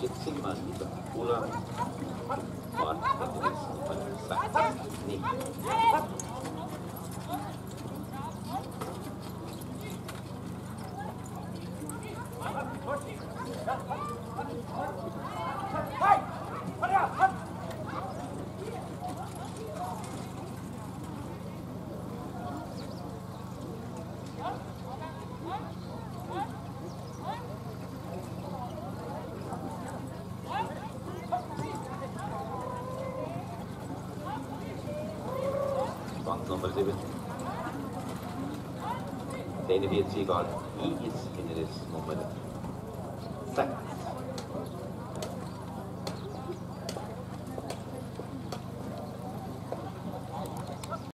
Jetzt mal lieber Cola und Nee. Thank you. 20 nummer 17. Dana Vietzigan, E is hinneres nummer